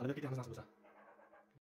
Tanda 是啥？是不是